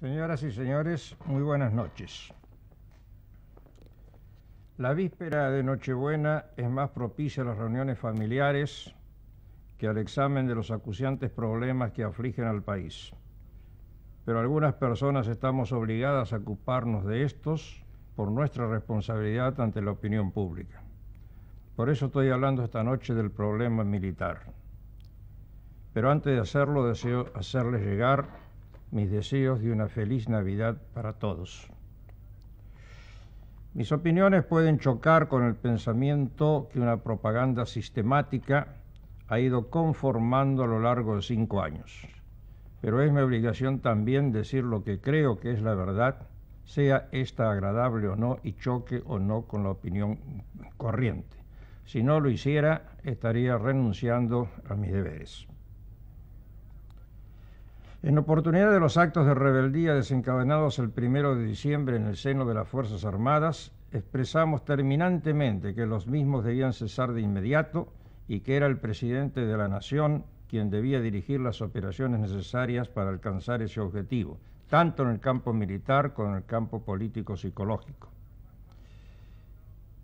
Señoras y señores, muy buenas noches. La víspera de Nochebuena es más propicia a las reuniones familiares que al examen de los acuciantes problemas que afligen al país. Pero algunas personas estamos obligadas a ocuparnos de estos por nuestra responsabilidad ante la opinión pública. Por eso estoy hablando esta noche del problema militar. Pero antes de hacerlo deseo hacerles llegar mis deseos de una feliz Navidad para todos. Mis opiniones pueden chocar con el pensamiento que una propaganda sistemática ha ido conformando a lo largo de cinco años. Pero es mi obligación también decir lo que creo que es la verdad, sea esta agradable o no y choque o no con la opinión corriente. Si no lo hiciera, estaría renunciando a mis deberes. En oportunidad de los actos de rebeldía desencadenados el primero de diciembre en el seno de las Fuerzas Armadas, expresamos terminantemente que los mismos debían cesar de inmediato y que era el presidente de la Nación quien debía dirigir las operaciones necesarias para alcanzar ese objetivo, tanto en el campo militar como en el campo político-psicológico.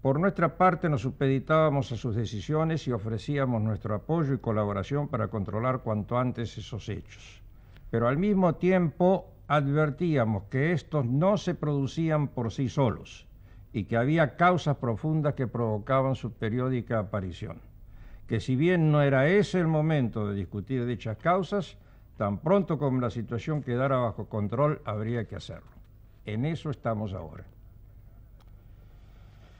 Por nuestra parte nos supeditábamos a sus decisiones y ofrecíamos nuestro apoyo y colaboración para controlar cuanto antes esos hechos pero al mismo tiempo advertíamos que estos no se producían por sí solos y que había causas profundas que provocaban su periódica aparición. Que si bien no era ese el momento de discutir dichas causas, tan pronto como la situación quedara bajo control habría que hacerlo. En eso estamos ahora.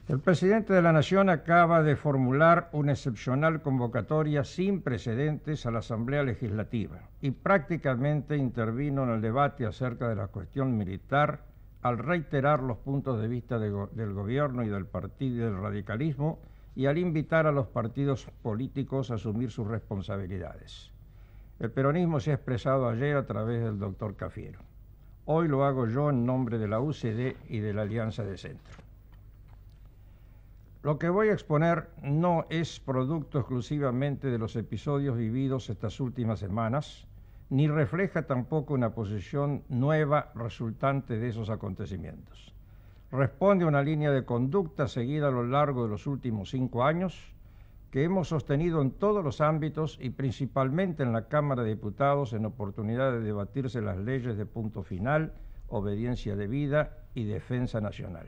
El presidente de la Nación acaba de formular una excepcional convocatoria sin precedentes a la Asamblea Legislativa y prácticamente intervino en el debate acerca de la cuestión militar al reiterar los puntos de vista del gobierno y del partido del radicalismo y al invitar a los partidos políticos a asumir sus responsabilidades. El peronismo se ha expresado ayer a través del doctor Cafiero. Hoy lo hago yo en nombre de la UCD y de la Alianza de Centro. Lo que voy a exponer no es producto exclusivamente de los episodios vividos estas últimas semanas, ni refleja tampoco una posición nueva resultante de esos acontecimientos. Responde a una línea de conducta seguida a lo largo de los últimos cinco años que hemos sostenido en todos los ámbitos y principalmente en la Cámara de Diputados en oportunidad de debatirse las leyes de punto final, obediencia debida y defensa nacional.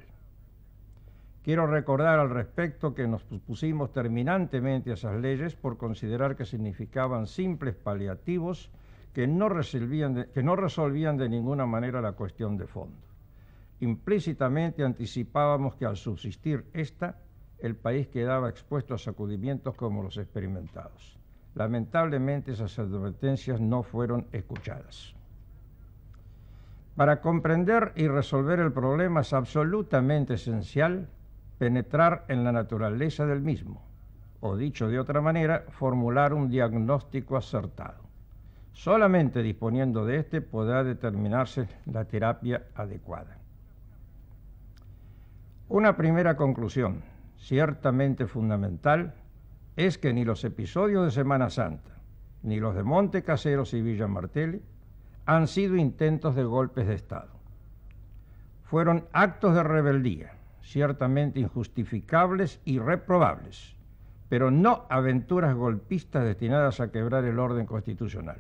Quiero recordar al respecto que nos pusimos terminantemente a esas leyes por considerar que significaban simples paliativos que no, resolvían de, que no resolvían de ninguna manera la cuestión de fondo. Implícitamente anticipábamos que al subsistir esta, el país quedaba expuesto a sacudimientos como los experimentados. Lamentablemente esas advertencias no fueron escuchadas. Para comprender y resolver el problema es absolutamente esencial penetrar en la naturaleza del mismo, o dicho de otra manera, formular un diagnóstico acertado. Solamente disponiendo de este podrá determinarse la terapia adecuada. Una primera conclusión, ciertamente fundamental, es que ni los episodios de Semana Santa, ni los de Monte Caseros y Villa Martelli han sido intentos de golpes de Estado. Fueron actos de rebeldía ciertamente injustificables y reprobables, pero no aventuras golpistas destinadas a quebrar el orden constitucional.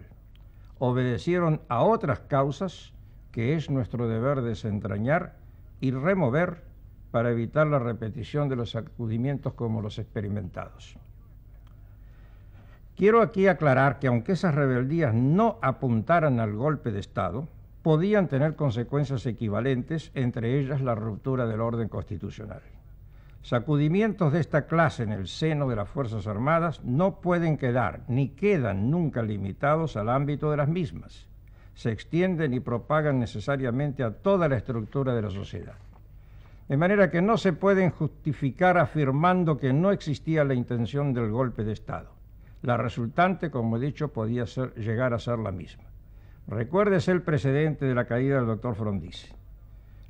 Obedecieron a otras causas que es nuestro deber desentrañar y remover para evitar la repetición de los sacudimientos como los experimentados. Quiero aquí aclarar que aunque esas rebeldías no apuntaran al golpe de Estado, podían tener consecuencias equivalentes, entre ellas la ruptura del orden constitucional. Sacudimientos de esta clase en el seno de las Fuerzas Armadas no pueden quedar ni quedan nunca limitados al ámbito de las mismas. Se extienden y propagan necesariamente a toda la estructura de la sociedad. De manera que no se pueden justificar afirmando que no existía la intención del golpe de Estado. La resultante, como he dicho, podía ser, llegar a ser la misma. Recuérdese el precedente de la caída del doctor Frondizi.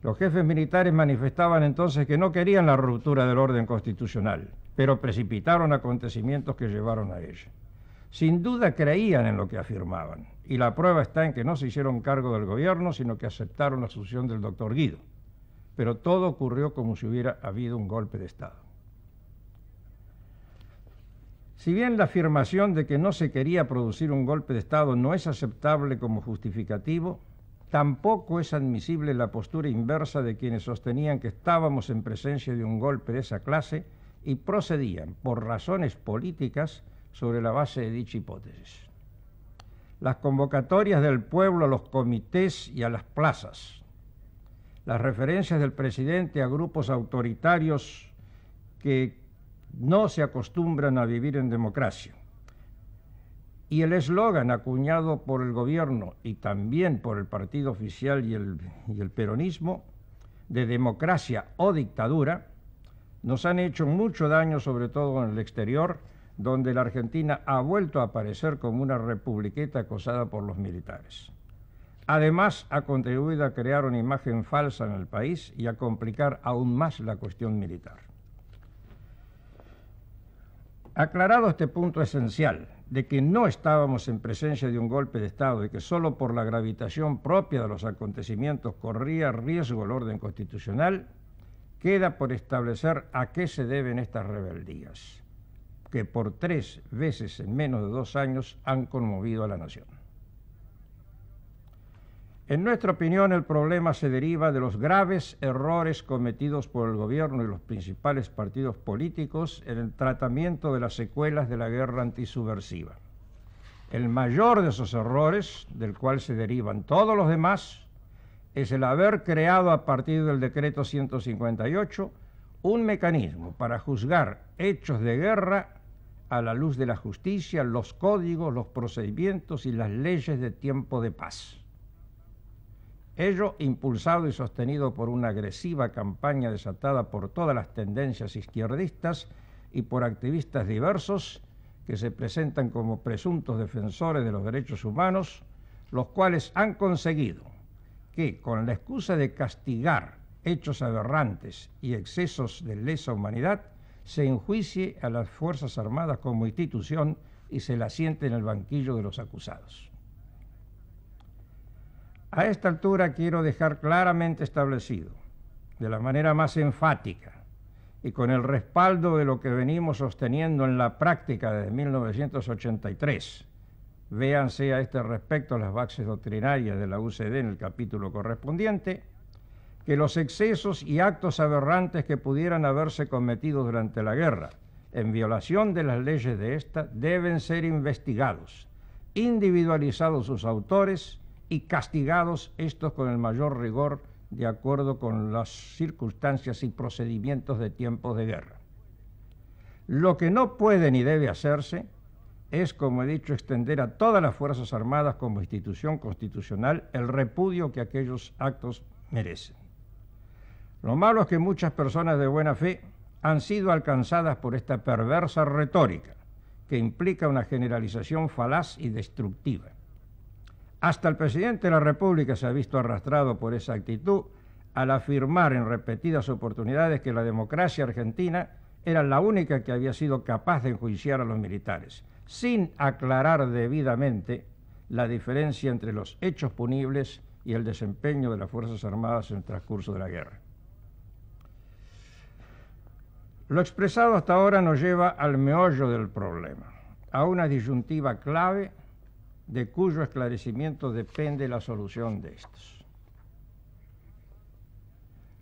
Los jefes militares manifestaban entonces que no querían la ruptura del orden constitucional, pero precipitaron acontecimientos que llevaron a ella. sin duda creían en lo que afirmaban, y la prueba está en que no se hicieron cargo del gobierno, sino que aceptaron la asunción del doctor Guido. Pero todo ocurrió como si hubiera habido un golpe de Estado. Si bien la afirmación de que no se quería producir un golpe de Estado no es aceptable como justificativo, tampoco es admisible la postura inversa de quienes sostenían que estábamos en presencia de un golpe de esa clase y procedían, por razones políticas, sobre la base de dicha hipótesis. Las convocatorias del pueblo a los comités y a las plazas, las referencias del presidente a grupos autoritarios que no se acostumbran a vivir en democracia, y el eslogan acuñado por el gobierno y también por el partido oficial y el, peronismo de democracia o dictadura, nos han hecho mucho daño, sobre todo en el exterior, donde la Argentina ha vuelto a aparecer como una republiqueta acosada por los militares. Además, ha contribuido a crear una imagen falsa en el país y a complicar aún más la cuestión militar. Aclarado este punto esencial de que no estábamos en presencia de un golpe de Estado y que solo por la gravitación propia de los acontecimientos corría riesgo el orden constitucional, queda por establecer a qué se deben estas rebeldías, que por tres veces en menos de dos años han conmovido a la nación. En nuestra opinión, el problema se deriva de los graves errores cometidos por el gobierno y los principales partidos políticos en el tratamiento de las secuelas de la guerra antisubversiva. El mayor de esos errores, del cual se derivan todos los demás, es el haber creado a partir del decreto 158 un mecanismo para juzgar hechos de guerra a la luz de la justicia, los códigos, los procedimientos y las leyes de tiempo de paz. Ello impulsado y sostenido por una agresiva campaña desatada por todas las tendencias izquierdistas y por activistas diversos que se presentan como presuntos defensores de los derechos humanos, los cuales han conseguido que, con la excusa de castigar hechos aberrantes y excesos de lesa humanidad, se enjuicie a las Fuerzas Armadas como institución y se la siente en el banquillo de los acusados. A esta altura quiero dejar claramente establecido, de la manera más enfática y con el respaldo de lo que venimos sosteniendo en la práctica desde 1983, Véanse a este respecto las bases doctrinarias de la UCD en el capítulo correspondiente, que los excesos y actos aberrantes que pudieran haberse cometido durante la guerra, en violación de las leyes de esta, deben ser investigados, individualizados sus autores y castigados estos con el mayor rigor de acuerdo con las circunstancias y procedimientos de tiempos de guerra. Lo que no puede ni debe hacerse es, como he dicho, extender a todas las Fuerzas Armadas como institución constitucional el repudio que aquellos actos merecen. Lo malo es que muchas personas de buena fe han sido alcanzadas por esta perversa retórica que implica una generalización falaz y destructiva. Hasta el presidente de la República se ha visto arrastrado por esa actitud al afirmar en repetidas oportunidades que la democracia argentina era la única que había sido capaz de enjuiciar a los militares sin aclarar debidamente la diferencia entre los hechos punibles y el desempeño de las Fuerzas Armadas en el transcurso de la guerra. Lo expresado hasta ahora nos lleva al meollo del problema, a una disyuntiva clave de cuyo esclarecimiento depende la solución de estos.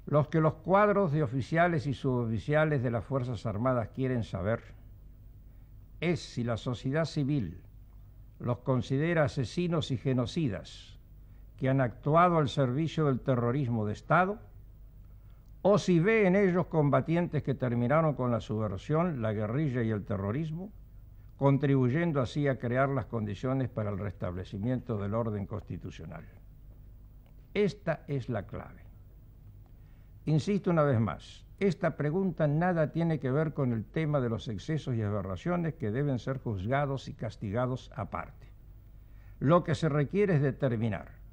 Los que los cuadros de oficiales y suboficiales de las Fuerzas Armadas quieren saber es si la sociedad civil los considera asesinos y genocidas que han actuado al servicio del terrorismo de Estado, o si ve en ellos combatientes que terminaron con la subversión, la guerrilla y el terrorismo, contribuyendo así a crear las condiciones para el restablecimiento del orden constitucional. Esta es la clave. Insisto una vez más, esta pregunta nada tiene que ver con el tema de los excesos y aberraciones que deben ser juzgados y castigados aparte. Lo que se requiere es determinar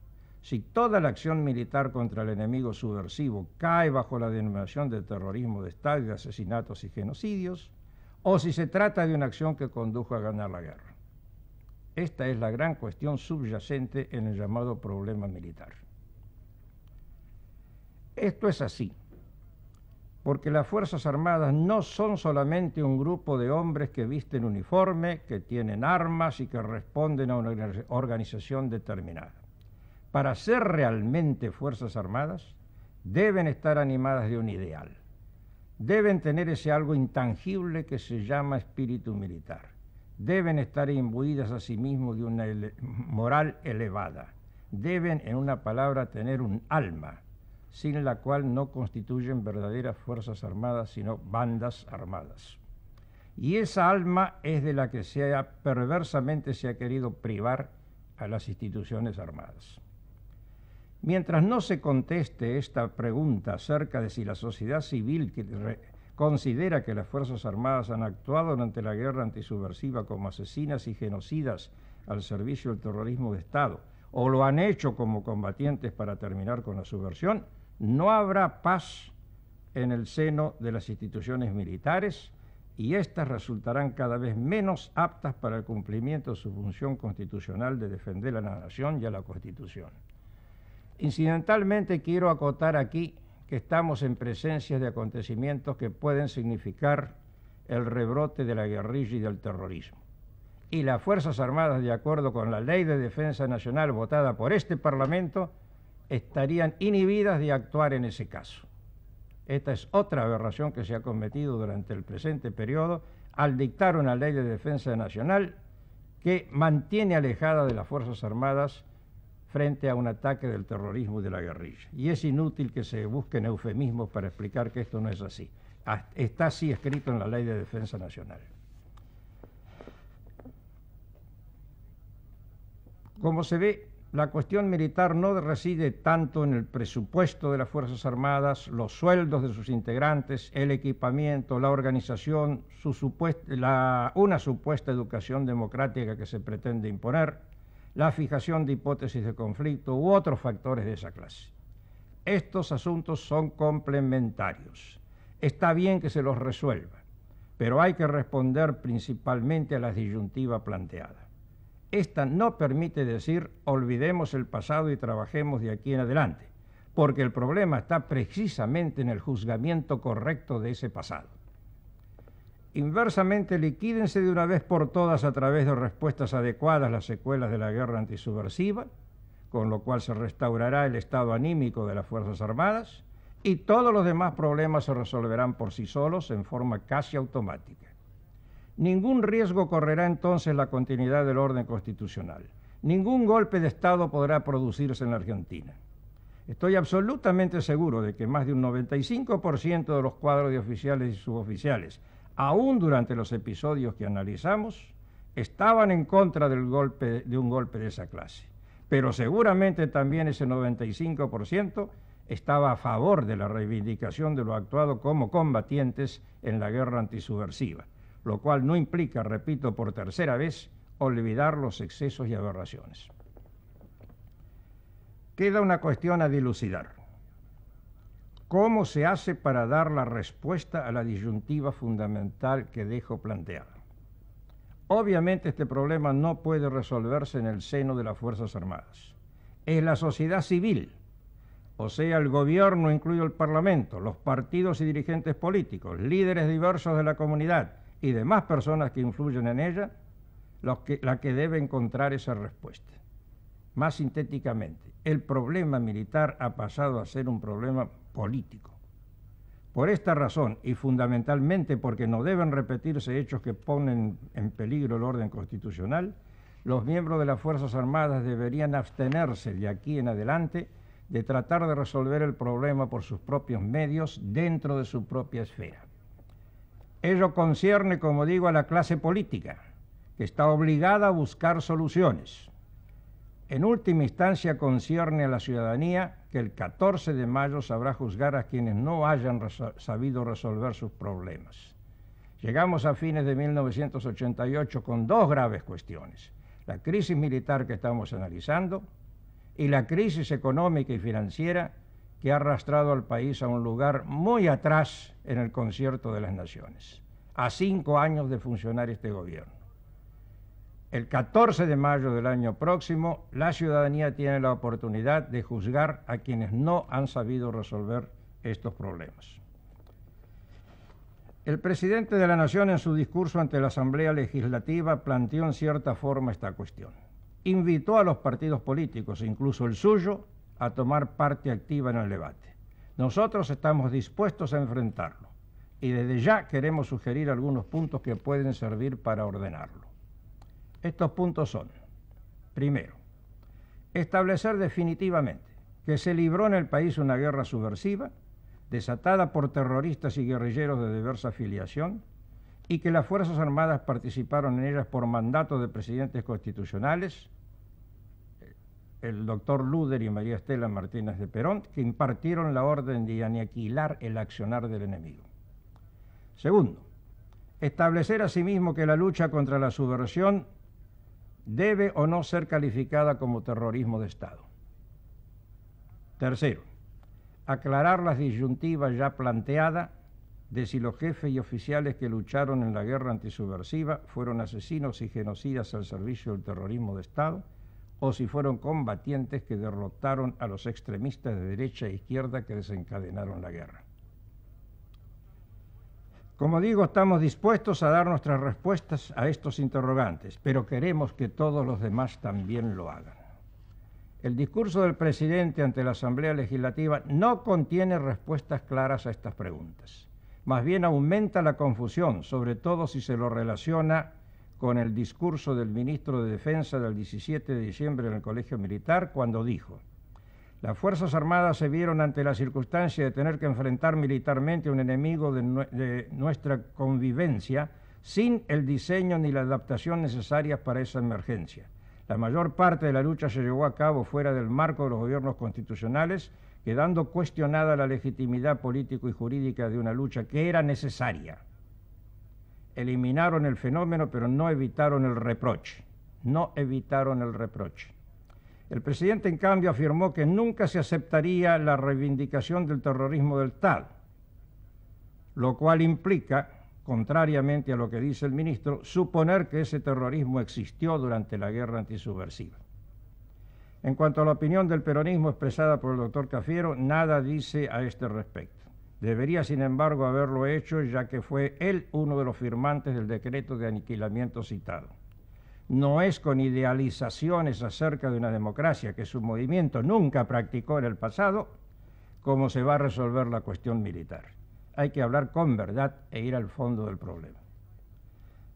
si toda la acción militar contra el enemigo subversivo cae bajo la denominación de terrorismo de Estado de asesinatos y genocidios, o si se trata de una acción que condujo a ganar la guerra. Esta es la gran cuestión subyacente en el llamado problema militar. Esto es así, porque las Fuerzas Armadas no son solamente un grupo de hombres que visten uniforme, que tienen armas y que responden a una organización determinada. Para ser realmente Fuerzas Armadas, deben estar animadas de un ideal. Deben tener ese algo intangible que se llama espíritu militar. Deben estar imbuidas a sí mismos de una moral elevada. Deben, en una palabra, tener un alma, sin la cual no constituyen verdaderas fuerzas armadas, sino bandas armadas. Y esa alma es de la que se ha, perversamente se ha querido privar a las instituciones armadas. Mientras no se conteste esta pregunta acerca de si la sociedad civil considera que las Fuerzas Armadas han actuado durante la guerra antisubversiva como asesinas y genocidas al servicio del terrorismo de Estado, o lo han hecho como combatientes para terminar con la subversión, no habrá paz en el seno de las instituciones militares y éstas resultarán cada vez menos aptas para el cumplimiento de su función constitucional de defender a la nación y a la Constitución. Incidentalmente quiero acotar aquí que estamos en presencia de acontecimientos que pueden significar el rebrote de la guerrilla y del terrorismo. Y las Fuerzas Armadas, de acuerdo con la Ley de Defensa Nacional votada por este Parlamento, estarían inhibidas de actuar en ese caso. Esta es otra aberración que se ha cometido durante el presente periodo al dictar una ley de defensa nacional que mantiene alejada de las Fuerzas Armadas frente a un ataque del terrorismo y de la guerrilla. Y es inútil que se busquen eufemismos para explicar que esto no es así. Está así escrito en la Ley de Defensa Nacional. Como se ve, la cuestión militar no reside tanto en el presupuesto de las Fuerzas Armadas, los sueldos de sus integrantes, el equipamiento, la organización, una supuesta educación democrática que se pretende imponer, la fijación de hipótesis de conflicto u otros factores de esa clase. Estos asuntos son complementarios. Está bien que se los resuelva, pero hay que responder principalmente a la disyuntiva planteada. Esta no permite decir olvidemos el pasado y trabajemos de aquí en adelante, porque el problema está precisamente en el juzgamiento correcto de ese pasado. Inversamente, liquídense de una vez por todas a través de respuestas adecuadas las secuelas de la guerra antisubversiva, con lo cual se restaurará el estado anímico de las Fuerzas Armadas y todos los demás problemas se resolverán por sí solos en forma casi automática. Ningún riesgo correrá entonces la continuidad del orden constitucional. Ningún golpe de Estado podrá producirse en la Argentina. Estoy absolutamente seguro de que más de un 95% de los cuadros de oficiales y suboficiales aún durante los episodios que analizamos, estaban en contra del golpe, de un golpe de esa clase. Pero seguramente también ese 95% estaba a favor de la reivindicación de lo actuado como combatientes en la guerra antisubversiva, lo cual no implica, repito por tercera vez, olvidar los excesos y aberraciones. Queda una cuestión a dilucidar. ¿Cómo se hace para dar la respuesta a la disyuntiva fundamental que dejo planteada? Obviamente este problema no puede resolverse en el seno de las Fuerzas Armadas. Es la sociedad civil, o sea, el gobierno, incluido el Parlamento, los partidos y dirigentes políticos, líderes diversos de la comunidad y demás personas que influyen en ella, la que debe encontrar esa respuesta. Más sintéticamente, el problema militar ha pasado a ser un problema político. Por esta razón, y fundamentalmente porque no deben repetirse hechos que ponen en peligro el orden constitucional, los miembros de las Fuerzas Armadas deberían abstenerse de aquí en adelante de tratar de resolver el problema por sus propios medios dentro de su propia esfera. Ello concierne, como digo, a la clase política, que está obligada a buscar soluciones en última instancia concierne a la ciudadanía que el 14 de mayo sabrá juzgar a quienes no hayan sabido resolver sus problemas. Llegamos a fines de 1988 con dos graves cuestiones. La crisis militar que estamos analizando y la crisis económica y financiera que ha arrastrado al país a un lugar muy atrás en el concierto de las naciones, a cinco años de funcionar este gobierno. El 14 de mayo del año próximo, la ciudadanía tiene la oportunidad de juzgar a quienes no han sabido resolver estos problemas. El presidente de la Nación en su discurso ante la Asamblea Legislativa planteó en cierta forma esta cuestión. Invitó a los partidos políticos, incluso el suyo, a tomar parte activa en el debate. Nosotros estamos dispuestos a enfrentarlo y desde ya queremos sugerir algunos puntos que pueden servir para ordenarlo. Estos puntos son, primero, establecer definitivamente que se libró en el país una guerra subversiva desatada por terroristas y guerrilleros de diversa afiliación, y que las Fuerzas Armadas participaron en ellas por mandato de presidentes constitucionales, el doctor Luder y María Estela Martínez de Perón, que impartieron la orden de aniquilar el accionar del enemigo. Segundo, establecer asimismo que la lucha contra la subversión debe o no ser calificada como terrorismo de Estado. Tercero, aclarar las disyuntivas ya planteadas de si los jefes y oficiales que lucharon en la guerra antisubversiva fueron asesinos y genocidas al servicio del terrorismo de Estado o si fueron combatientes que derrotaron a los extremistas de derecha e izquierda que desencadenaron la guerra. Como digo, estamos dispuestos a dar nuestras respuestas a estos interrogantes, pero queremos que todos los demás también lo hagan. El discurso del presidente ante la Asamblea Legislativa no contiene respuestas claras a estas preguntas. Más bien aumenta la confusión, sobre todo si se lo relaciona con el discurso del ministro de Defensa del 17 de diciembre en el Colegio Militar, cuando dijo, las Fuerzas Armadas se vieron ante la circunstancia de tener que enfrentar militarmente a un enemigo de, de nuestra convivencia sin el diseño ni la adaptación necesarias para esa emergencia. La mayor parte de la lucha se llevó a cabo fuera del marco de los gobiernos constitucionales, quedando cuestionada la legitimidad político y jurídica de una lucha que era necesaria. Eliminaron el fenómeno, pero no evitaron el reproche. No evitaron el reproche. El presidente, en cambio, afirmó que nunca se aceptaría la reivindicación del terrorismo del tal, lo cual implica contrariamente a lo que dice el ministro, suponer que ese terrorismo existió durante la guerra antisubversiva. En cuanto a la opinión del peronismo expresada por el doctor Cafiero, nada dice a este respecto. Debería, sin embargo, haberlo hecho, ya que fue él uno de los firmantes del decreto de aniquilamiento citado. No es con idealizaciones acerca de una democracia que su movimiento nunca practicó en el pasado como se va a resolver la cuestión militar hay que hablar con verdad e ir al fondo del problema.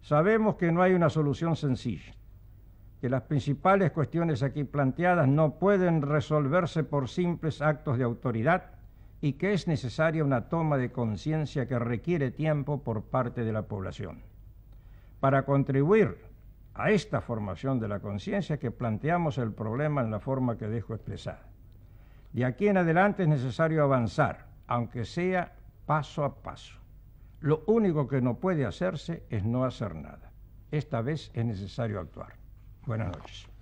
Sabemos que no hay una solución sencilla, que las principales cuestiones aquí planteadas no pueden resolverse por simples actos de autoridad y que es necesaria una toma de conciencia que requiere tiempo por parte de la población. Para contribuir a esta formación de la conciencia que planteamos el problema en la forma que dejo expresada. De aquí en adelante es necesario avanzar, aunque sea paso a paso. Lo único que no puede hacerse es no hacer nada. Esta vez es necesario actuar. Buenas noches.